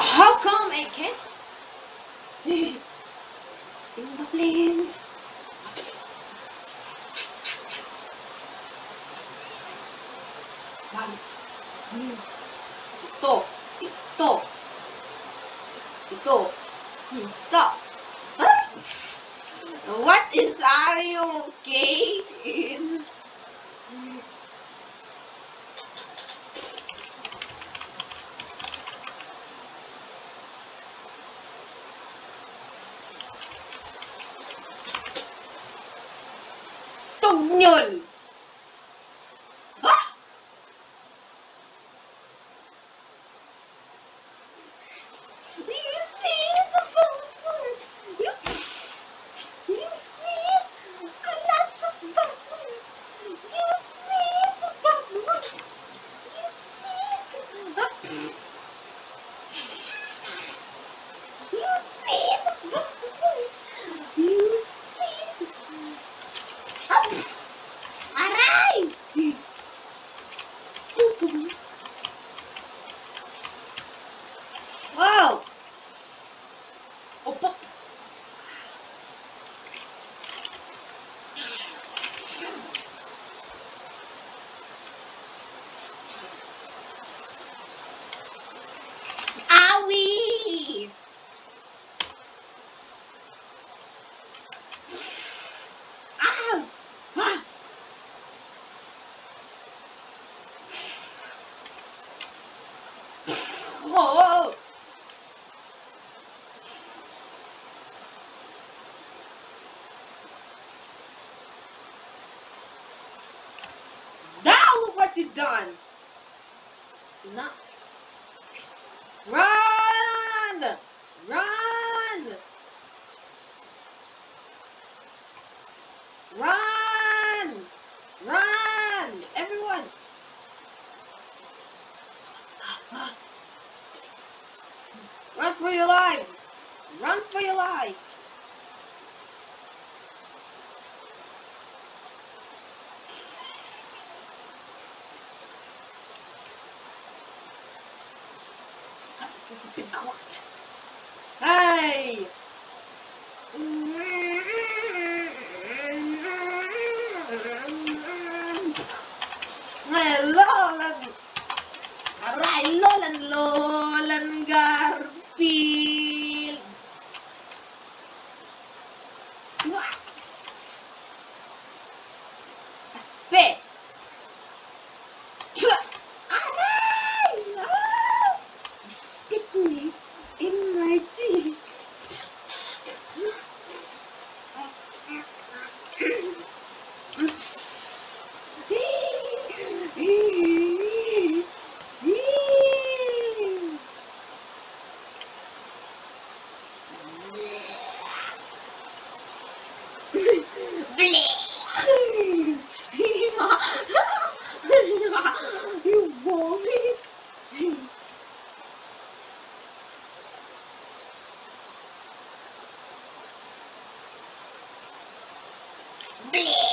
How come I can't? In the plane. Stop. What is are you okay? Pasión. 好啊。Bleh.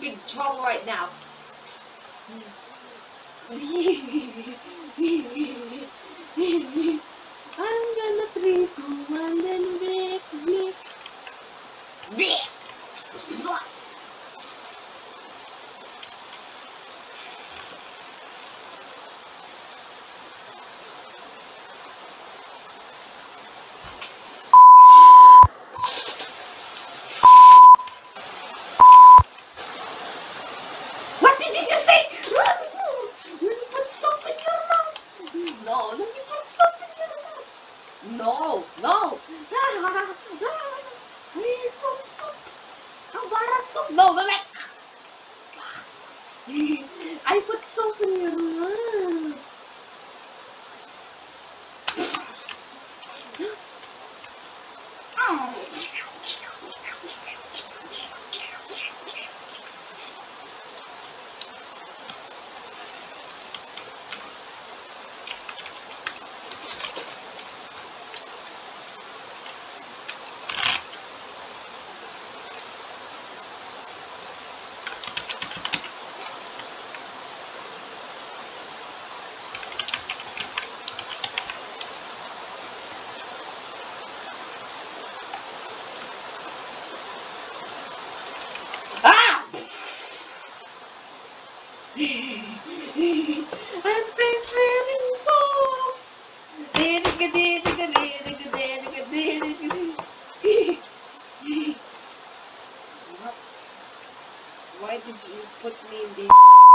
big troll right now. I'm gonna and then Did you put me in this?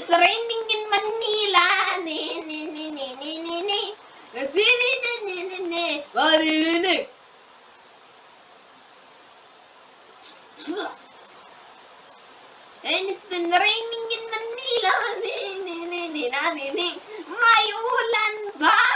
It's raining in Manila. Ni, ni, ni, ni, ni, ni, ni. Ni, ni, ni, ni, ni, ni. Ah, ni, ni, ni. And it's been raining in Manila. Ni, ni, ni, ni, na, ni, ni. May ulan ba?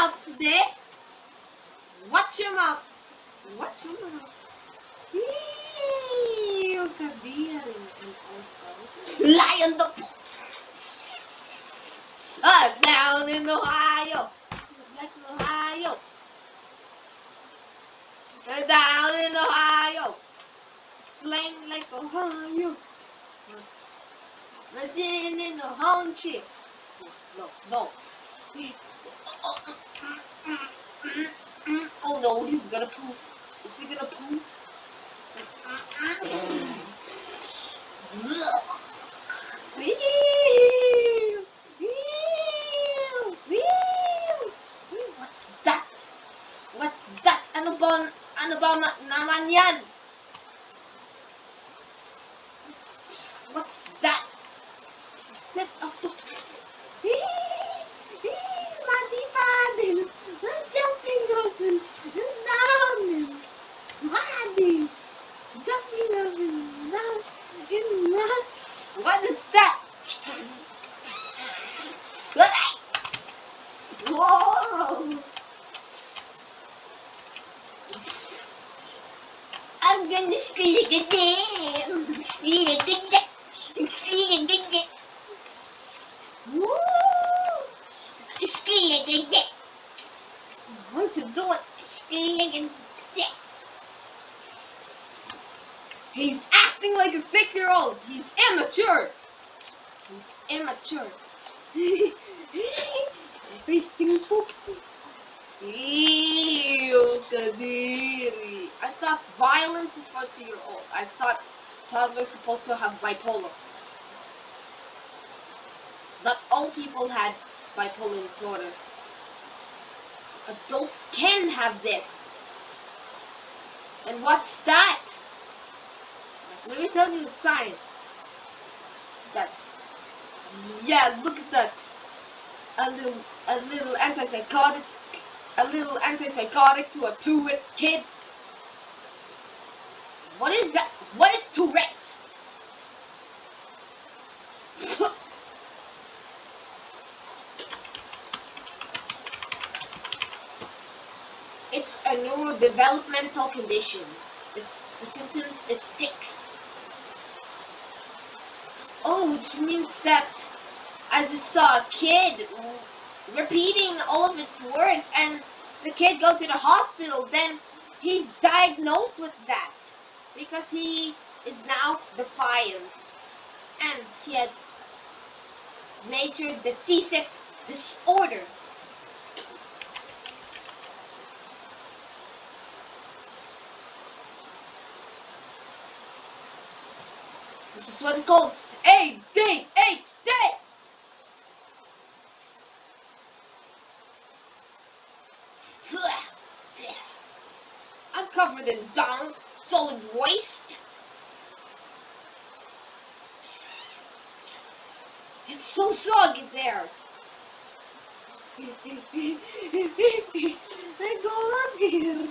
Up today. Watch him up. Watch your mouth. Ew, Kabir and also Lion the uh, down in Ohio. That's Ohio. Uh, Down in Ohio. Slang like Ohio. Legend in the home chip. No, no. no, Oh, he's gonna poop. Is he gonna poop? Ew. Ew. Ew. What's that? What's that? Ano ba, ano ba ma- naman yan? What's that? Set up the... Mati I'm jumping up and down and riding. Jumping up and down and down. What is that? Whoa! I'm gonna scream again. Scream again. Scream again. Woo! Scream again. I want to do it. Scream again. He's acting like a six-year-old. He's immature. He's immature. Wasting poop. I thought violence is for two-year-old. I thought toddlers supposed to have bipolar. Not all people had bipolar disorder. Adults can have this. And what's that? Let me tell you the science. That yeah, look at that. A little a little antipsychotic a little antipsychotic to a Tourette kid. What is that? What is Tourette's? it's a neurodevelopmental condition. The, the symptoms is tics. Oh, which means that I just saw a kid repeating all of its words and the kid goes to the hospital, then he's diagnosed with that because he is now defiant and he had major deficit disorder. This is what it's called ADHD. I'm covered solid waste. It's so soggy there. I go up here.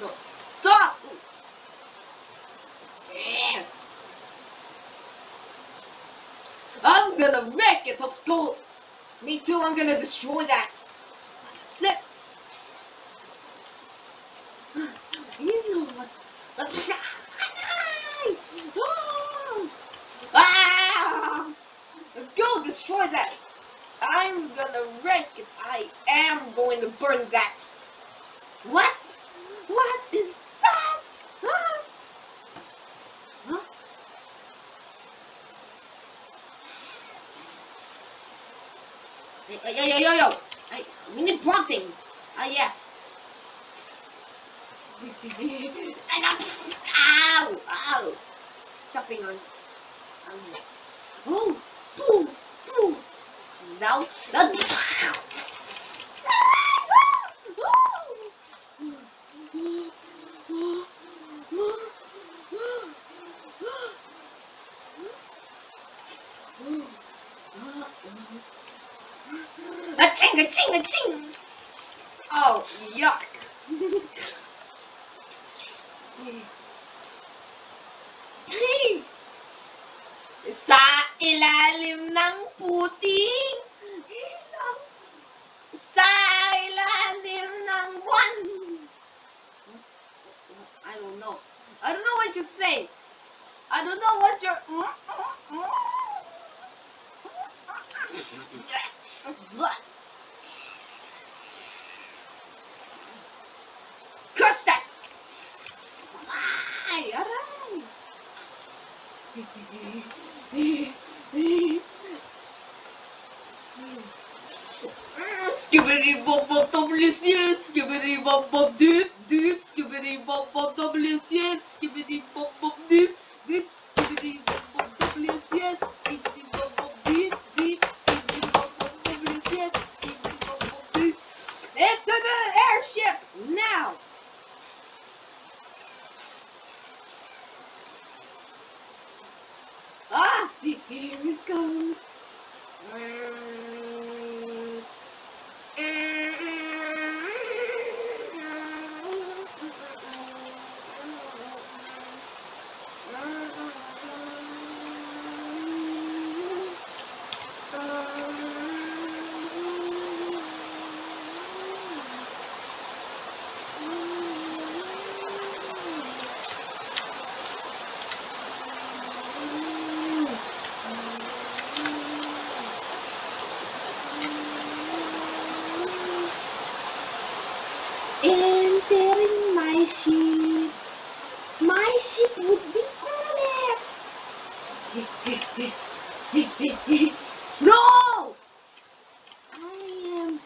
No. Stop! Yeah. I'm gonna wreck it, let's go! Me too, I'm gonna destroy that! Flip! You know what? Let's try! Oh! Ah! Let's go destroy that! I'm gonna wreck it! I am going to burn that! What? What is that? Huh? Huh? Hey, yo, yo, yo, yo! Hey, prompting! Ah, yeah. And I'm, ow, ow! Stepping on, on Oh, boom, boom! Now, now, A ching, a ching, a ching! Oh, yuck! Sa ilalim ng puting Skibbity bop bop WCS, skibbity bop bop doop doop, skibbity bop bop WCS, skibbity bop bop doop doop, skibbity bop bop WCS, skibbity bop bop doop doop, skibbity bop bop WCS, skibbity bop bop doop. Into the airship now! Ah, here it comes. Entering my ship. My ship would be on it. No! I am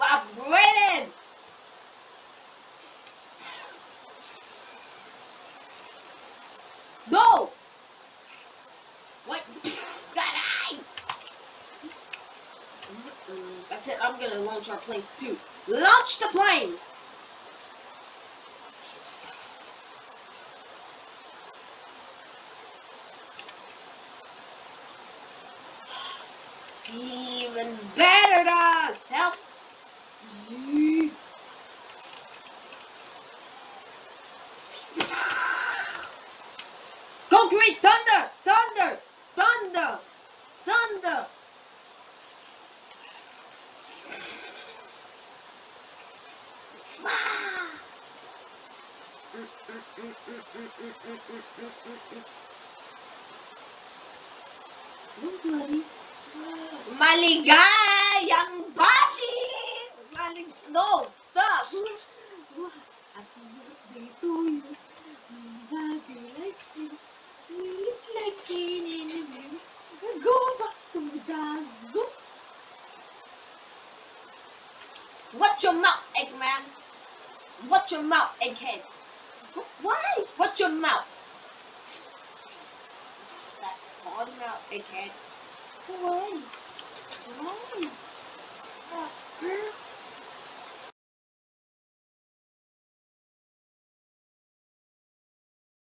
upgraded. No! What? God, I... That's it. I'm gonna launch our planes too. Launch the planes! Even better dogs! Help! Concrete thunder! Thunder! Thunder! Thunder! Maligayang balik! Malig... No! Stop! Happy birthday to you. Happy like you. Look like an enemy. Go back to the Watch your mouth, Eggman! Watch your mouth, Egghead! Why? Watch your mouth! That's small mouth, Egghead. Why? Why? Uh,